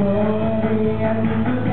glory and